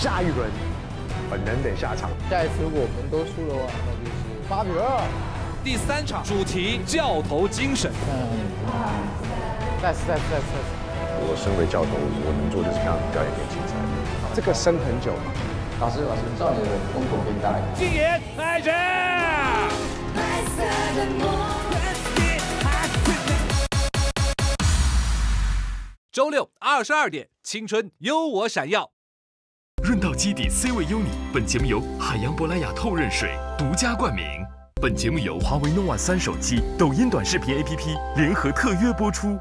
下一轮本人得下场。下一次如果我们都输的话，那就是八比二。第三场主题教头精神。再次再次再次再次。我身为教头，我能做就是让表演给精彩。这个生很久嘛。老师老师，照你的风格给你带来。禁言开始。周六二十二点，青春有我闪耀。润到基底 C 位优你，本节目由海洋珀莱雅透润水独家冠名。本节目由华为 nova 三手机、抖音短视频 APP 联合特约播出。